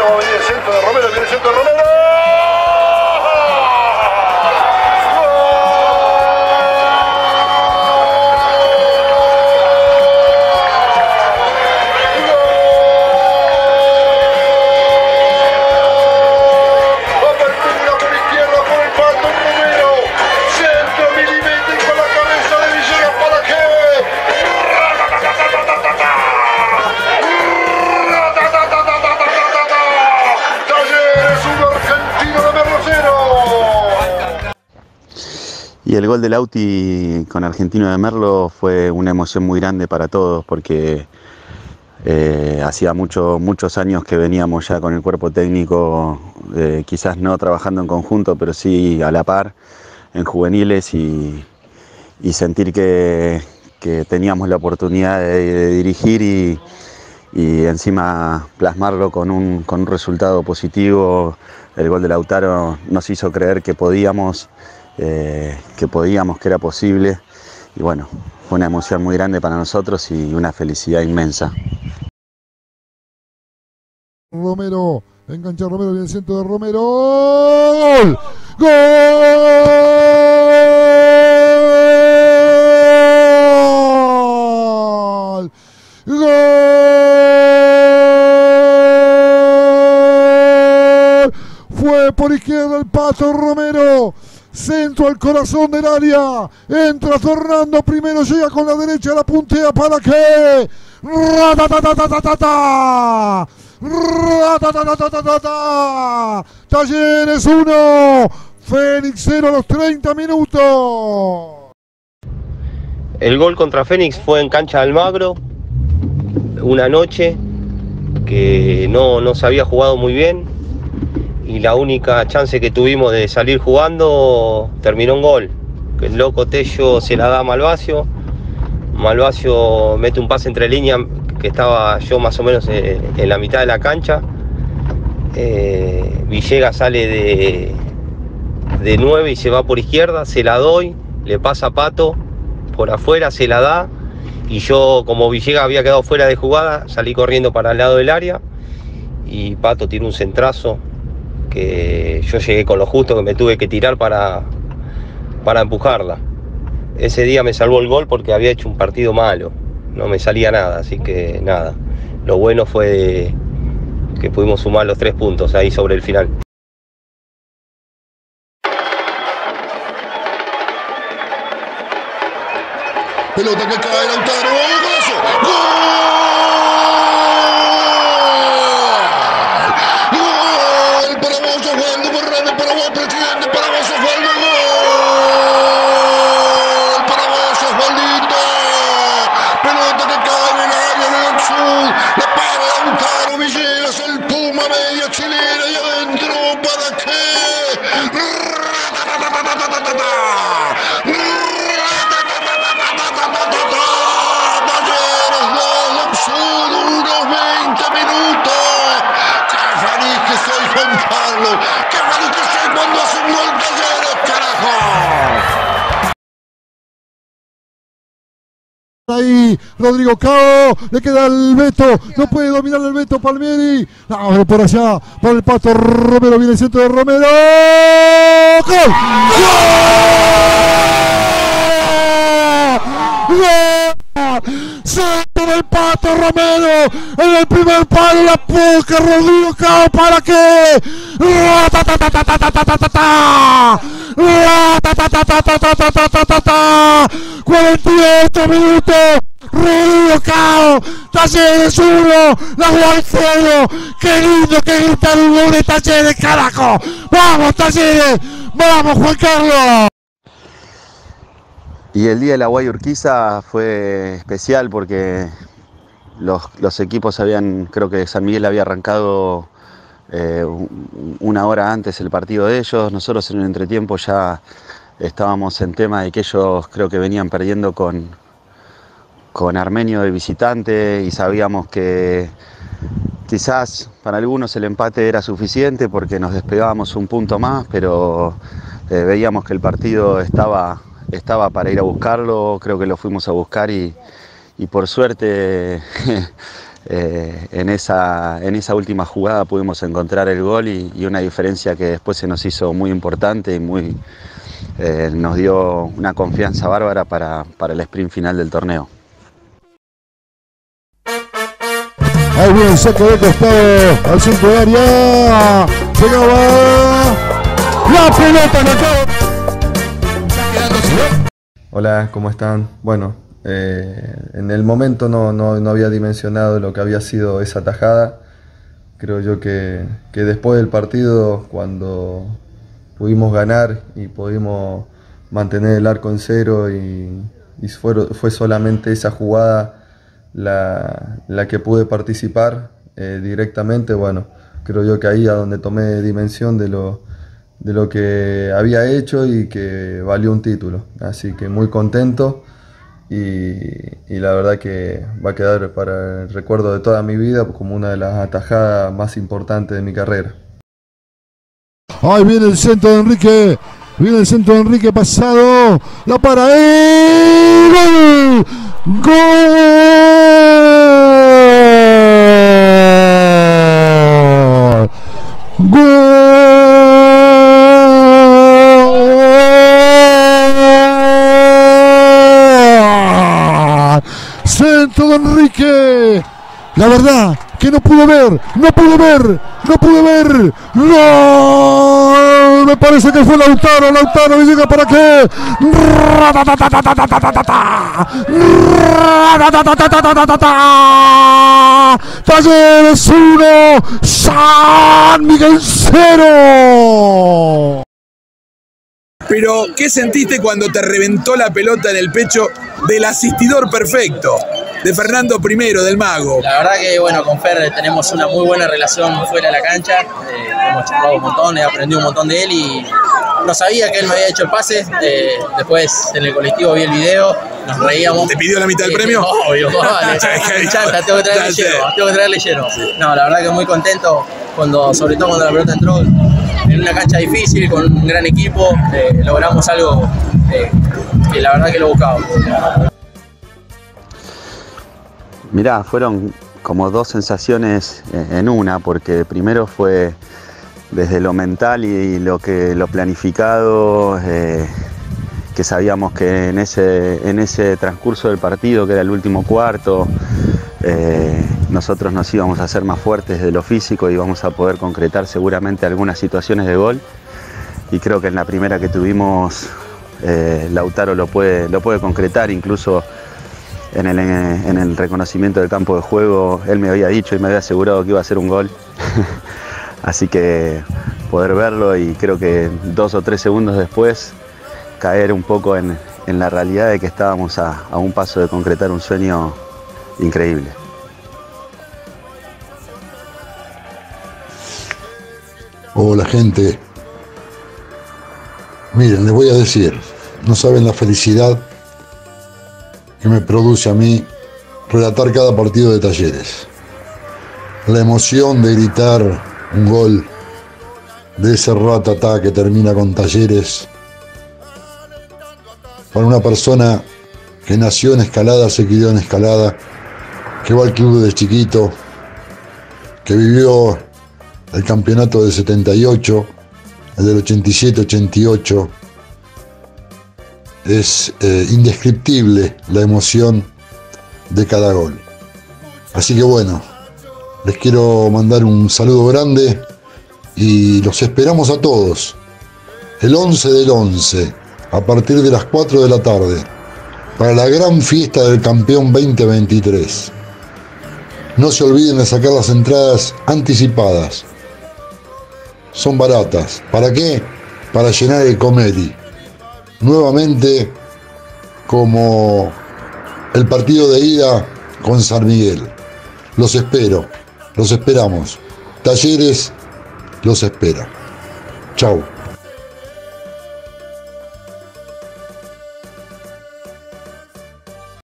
Romero, centro de Romero, viene el centro de Romero. Y el gol del Auti con Argentino de Merlo fue una emoción muy grande para todos porque eh, hacía mucho- muchos años que veníamos ya con el cuerpo técnico, eh, quizás no trabajando en conjunto, pero sí a la par en juveniles y, y sentir que, que teníamos la oportunidad de, dirigir y, y encima plasmarlo con un, con un resultado positivo. El gol de Lautaro nos hizo creer que podíamos, eh, que podíamos, que era posible. Y bueno, fue una emoción muy grande para nosotros y una felicidad inmensa. Romero, engancha Romero, viene el centro de Romero. ¡Gol! ¡Gol! ¡Gol! Fue por izquierda el pato Romero. Centro al corazón del área. Entra Fernando primero, llega con la derecha, la puntea para que. ¡Ratatatatata! ¡Ratatatatata! Talleres 1, Fénix 0 a los 30 minutos. El gol contra Fénix fue en cancha de Almagro, una noche que no, no se había jugado muy bien y la única chance que tuvimos de salir jugando terminó en gol. El loco Tello se la da a Malvacio, Malvacio mete un pase entre líneas que estaba yo más o menos eh, en la mitad de la cancha. Eh, Villegas sale de, de 9 y se va por izquierda, se la doy, le pasa a Pato, por afuera se la da y yo como Villegas había quedado fuera de jugada, salí corriendo para el lado del área y Pato tiene un centrazo que yo llegué con lo justo que me tuve que tirar para, para empujarla. Ese día me salvó el gol porque había hecho un partido malo, no me salía nada, así que nada. Lo bueno fue que pudimos sumar los tres puntos ahí sobre el final. Pelota que. Ahí, Rodrigo Cao, le queda el Beto, no puede dominar el Beto Palmieri. No, por allá, para el pato Romero, viene el centro de Romero. ¡Gol! ¡Gol! ¡Gol! Centro del Pato Romero. En el primer palo la puca Rodrigo Cao para que ta minutos. Rodrigo Cao Talleres 1 La Juan 0 Qué lindo que grita el humor de Talleres carajo. Vamos Talleres Vamos Juan Carlos. Y el día de la Guay Urquiza fue especial porque los, equipos habían, creo que San Miguel había arrancado eh, un- una hora antes el partido de ellos. Nosotros en el entretiempo ya estábamos en tema de que ellos creo que venían perdiendo con, con Armenio de visitante y sabíamos que quizás para algunos el empate era suficiente porque nos despegábamos un punto más, pero eh, veíamos que el partido estaba, estaba para ir a buscarlo, creo que lo fuimos a buscar y, y por suerte eh, en, esa, en esa última jugada pudimos encontrar el gol y, y, una diferencia que después se nos hizo muy importante y muy, eh, nos dio una confianza bárbara para, para el sprint final del torneo. Ahí viene el de costado al centro de área. Llegaba la pelota, Hola, ¿cómo están? Bueno, eh, en el momento no, no, no, había dimensionado lo que había sido esa tajada. Creo yo que, que después del partido, cuando pudimos ganar y pudimos mantener el arco en cero y, fue, fue solamente esa jugada la, la que pude participar eh, directamente, bueno, creo yo que ahí a donde tomé dimensión de lo, de lo que había hecho y que valió un título. Así que muy contento y, la verdad que va a quedar para el recuerdo de toda mi vida como una de las atajadas más importantes de mi carrera. Ahí viene el centro de Enrique. Viene el centro de Enrique pasado. La para. ¡Gol! ¡Gol! ¡Gol! Enrique. La verdad que no pude ver, no pude ver, no pude ver. ¡No! Me parece que fue Lautaro, Lautaro y llega para qué. Talleres 1, San Miguel 0. Pero, ¿qué sentiste cuando te reventó la pelota en el pecho del asistidor perfecto? De Fernando I, del Mago. La verdad que, bueno, con Fer tenemos una muy buena relación fuera de la cancha. Eh, hemos charlado un montón, he aprendido un montón de él y no sabía que él me había hecho el pase. Eh, después en el colectivo vi el video, nos reíamos. ¿Te pidió la mitad del premio? Obvio, vale. Chanta, tengo que traerle lleno, tengo que traerle lleno. No, la verdad que muy contento, cuando, sobre todo cuando la pelota entró en una cancha difícil, con un gran equipo, eh, logramos algo que la verdad que lo buscábamos. Mirá, fueron como dos sensaciones en una, porque primero fue desde lo mental y lo que lo planificado, eh, que sabíamos que en ese, en ese transcurso del partido, que era el último cuarto, eh, nosotros nos íbamos a hacer más fuertes de lo físico y íbamos a poder concretar seguramente algunas situaciones de gol. Y creo que en la primera que tuvimos, eh, Lautaro lo puede, lo puede concretar, incluso en el, en el, reconocimiento del campo de juego, él me había dicho y me había asegurado que iba a ser un gol. Así que poder verlo y creo que dos o tres segundos después caer un poco en, la realidad de que estábamos a un paso de concretar un sueño increíble. Hola gente. Miren, les voy a decir, no saben la felicidad que me produce a mí relatar cada partido de talleres. La emoción de gritar un gol de ese ratatá que termina con talleres. Para una persona que nació en escalada, se crió en escalada, que va al club de chiquito, que vivió el campeonato del 78, el del 87-88, es eh, indescriptible la emoción de cada gol. Así que bueno, les quiero mandar un saludo grande y los esperamos a todos. El 11 del 11, a partir de las 4 de la tarde, para la gran fiesta del campeón 2023. No se olviden de sacar las entradas anticipadas. Son baratas. ¿Para qué? Para llenar el Comeri nuevamente como el partido de ida con San Miguel. Los espero, los esperamos. Talleres los espera. Chau.